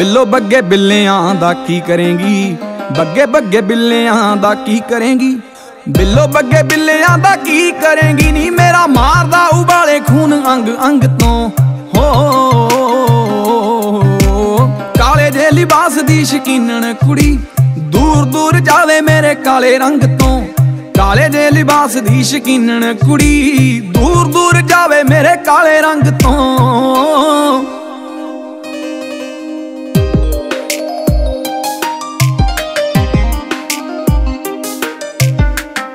ਬਿੱਲੋ ਬੱਗੇ ਬਿੱਲਿਆਂ ਦਾ ਕੀ ਕਰੇਂਗੀ? ਬੱਗੇ ਬੱਗੇ ਬਿੱਲਿਆਂ ਦਾ ਕੀ ਕਰੇਂਗੀ? ਬਿੱਲੋ ਬੱਗੇ ਬਿੱਲਿਆਂ ਦਾ ਕੀ ਕਰੇਂਗੀ? ਨੀ ਮੇਰਾ ਮਾਰਦਾ ਉਬਾਲੇ ਖੂਨ ਅੰਗ ਅੰਗ ਤੋਂ। ਹੋ ਕਾਲੇ ਦੇ ਲਿਬਾਸ ਦੀ ਸ਼ਕੀਨਣ ਕੁੜੀ, ਦੂਰ ਦੂਰ ਜਾਵੇ ਮੇਰੇ ਕਾਲੇ ਰੰਗ ਤੋਂ। ਕਾਲੇ ਦੇ ਲਿਬਾਸ ਦੀ ਸ਼ਕੀਨਣ ਕੁੜੀ, ਦੂਰ ਦੂਰ ਜਾਵੇ ਮੇਰੇ ਕਾਲੇ ਰੰਗ ਤੋਂ।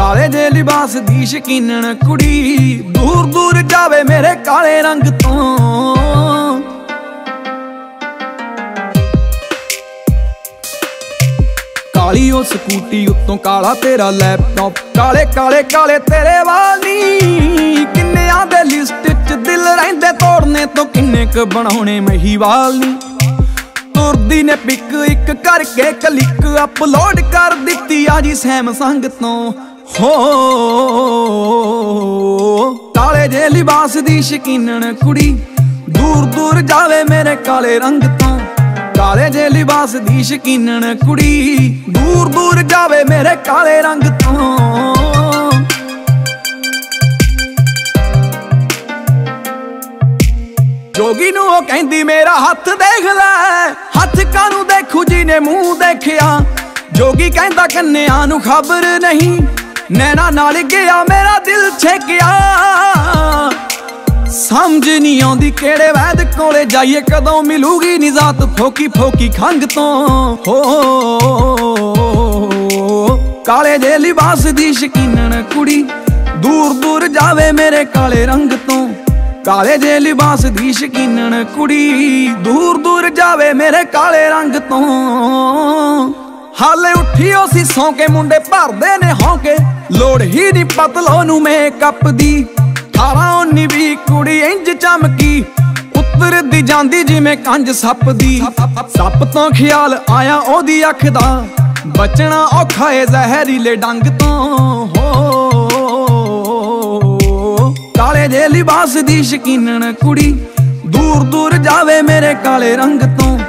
ਕਾਲੇ ਦੇ ਲਿਬਾਸ ਦੀ ਸ਼ਕੀਨਣ ਕੁੜੀ, ਦੂਰ ਦੂਰ ਜਾਵੇ ਮੇਰੇ ਕਾਲੇ ਰੰਗ ਤੋਂ। ਕਾਲੀ ਉਹ ਸਕੂਟੀ ਉੱਤੋਂ ਕਾਲਾ ਤੇਰਾ ਲੈਪਟਾਪ, ਕਾਲੇ ਕਾਲੇ ਕਾਲੇ ਤੇਰੇ ਵਾਲੀ ਕਿੰਨਿਆਂ ਦੇ ਲਿਸਟ 'ਚ ਦਿਲ ਰਹਿੰਦੇ ਤੋੜਨੇ ਤੋਂ ਕਿੰਨੇ ਕ ਬਣਾਉਣੇ ਮਹੀਵਾਲ ਨੀ। ਤੁਰਦੀ ਨੇ ਪਿਕ ਇੱਕ ਕਰਕੇ ਕਲਿੱਕ ਅਪਲੋਡ ਕਰ ਦਿੱਤੀ ਆ ਜੀ ਸੈਮਸੰਗ ਤੋਂ। ਹੋ ਕਾਲੇ ਜੇ ਲਿਬਾਸ ਦੀ ਸ਼ਕੀਨਣ ਕੁੜੀ, ਦੂਰ ਦੂਰ ਜਾਵੇ ਮੇਰੇ ਕਾਲੇ ਰੰਗ ਤੋਂ। ਕਾਲੇ ਜੇ ਲਿਬਾਸ ਦੀ ਸ਼ਕੀਨਣ ਕੁੜੀ, ਦੂਰ ਦੂਰ ਜਾਵੇ ਮੇਰੇ ਕਾਲੇ ਰੰਗ ਤੋਂ। ਜੋਗੀ ਨੂੰ ਉਹ ਕਹਿੰਦੀ, ਮੇਰਾ ਹੱਥ ਦੇਖ ਲੈ, ਹੱਥ ਕਾਨੂੰ ਦੇਖੂ ਜੀ ਨੇ ਮੂੰਹ ਦੇਖਿਆ? ਜੋਗੀ ਕਹਿੰਦਾ, ਕੰਨਿਆਂ ਨੂੰ ਖਬਰ ਨਹੀਂ ਨੈਣਾ ਨਾਲ ਗਿਆ, ਮੇਰਾ ਦਿਲ ਛੇਕਿਆ ਸਮਝ ਨਹੀਂ ਆਉਂਦੀ ਕਿਹੜੇ ਵੈਦ ਕੋਲੇ ਜਾਈਏ, ਕਦੋਂ ਮਿਲੂਗੀ ਨਿਜ਼ਾਤ ਫੋਕੀ ਫੋਕੀ ਖੰਗ ਤੋਂ। ਹੋ, ਕਾਲੇ ਦੇ ਲਿਬਾਸ ਦੀ ਸ਼ਕੀਨਣ ਕੁੜੀ, ਦੂਰ ਦੂਰ ਜਾਵੇ ਮੇਰੇ ਕਾਲੇ ਰੰਗ ਤੋਂ। ਕਾਲੇ ਦੇ ਲਿਬਾਸ ਦੀ ਸ਼ਕੀਨਣ ਕੁੜੀ, ਦੂਰ ਦੂਰ ਜਾਵੇ ਮੇਰੇ ਕਾਲੇ ਰੰਗ ਤੋਂ। ਹਾਲੇ ਉੱਠੀ ਉਹ ਸੀ ਸੌਂ ਕੇ ਮੁੰਡੇ ਭਰਦੇ ਨੇ ਹੌਂਕੇ। ਲੋੜ ਹੀ ਨਹੀਂ ਪਤਲੋ ਨੂੰ ਮੇਕਅਪ ਦੀ। 18 19 ਵੀ ਕੁੜੀ ਇੰਜ ਚਮਕੀ। ਉਤਰਦੀ ਜਾਂਦੀ ਜਿਵੇਂ ਕੰਜ ਸੱਪ ਦੀ। ਸੱਪ ਤੋਂ ਖਿਆਲ ਆਇਆ ਉਹਦੀ ਅੱਖ ਦਾ। ਬਚਣਾ ਔਖਾ ਏ ਜ਼ਹਿਰੀਲੇ ਡੰਗ ਤੋਂ। ਹੋ। ਕਾਲੇ ਦੇ ਲਿਬਾਸ ਦੀ ਸ਼ਕੀਨਣ ਕੁੜੀ। ਦੂਰ ਦੂਰ ਜਾਵੇ ਮੇਰੇ ਕਾਲੇ ਰੰਗ ਤੋਂ।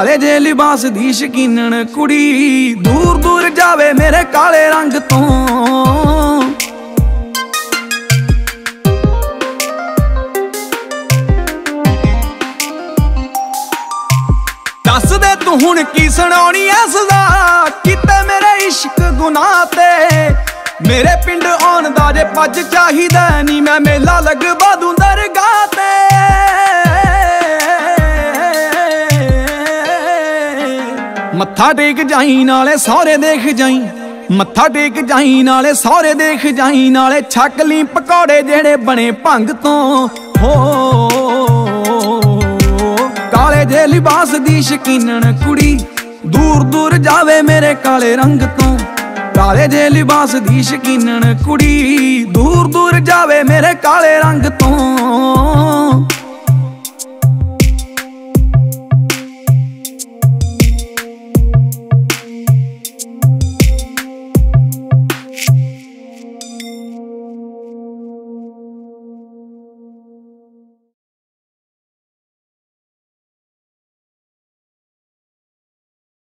ਕਾਲੇ ਜੇ ਲਿਬਾਸ ਦੀ ਸ਼ਕੀਨਣ ਕੁੜੀ, ਦੂਰ ਦੂਰ ਜਾਵੇ ਮੇਰੇ ਕਾਲੇ ਰੰਗ ਤੋਂ। ਦੱਸ ਦੇ ਤੂੰ ਹੁਣ ਕੀ ਸੁਣਾਉਣੀ ਐ ਸਜ਼ਾ? ਕਿਤੇ ਮੇਰੇ ਇਸ਼ਕ ਗੁਨਾਹ ਤੇ। ਮੇਰੇ ਪਿੰਡ ਆਉਣ ਦਾ ਜੇ ਪੱਜ ਚਾਹੀਦਾ ਨਹੀਂ ਮੈਂ ਮੇਲਾ ਲਗਵਾ ਦੂੰ ਦਰਗਾਹ ਮੱਥਾ ਟੇਕ ਜਾਈ, ਨਾਲੇ ਸਹੁਰੇ ਦੇਖ ਜਾਈ। ਮੱਥਾ ਟੇਕ ਜਾਈ, ਨਾਲੇ ਸਹੁਰੇ ਦੇਖ ਜਾਈ, ਨਾਲੇ ਛੱਕ ਲਈ ਪਕੌੜੇ ਜਿਹੜੇ ਬਣੇ ਭੰਗ ਤੋਂ। ਹੋ, ਕਾਲੇ ਜੇ ਲਿਬਾਸ ਦੀ ਸ਼ਕੀਨਣ ਕੁੜੀ, ਦੂਰ ਦੂਰ ਜਾਵੇ ਮੇਰੇ ਕਾਲੇ ਰੰਗ ਤੋਂ। ਕਾਲੇ ਜੇ ਲਿਬਾਸ ਦੀ ਸ਼ਕੀਨਣ ਕੁੜੀ, ਦੂਰ ਦੂਰ ਜਾਵੇ ਮੇਰੇ ਕਾਲੇ ਰੰਗ ਤੋਂ।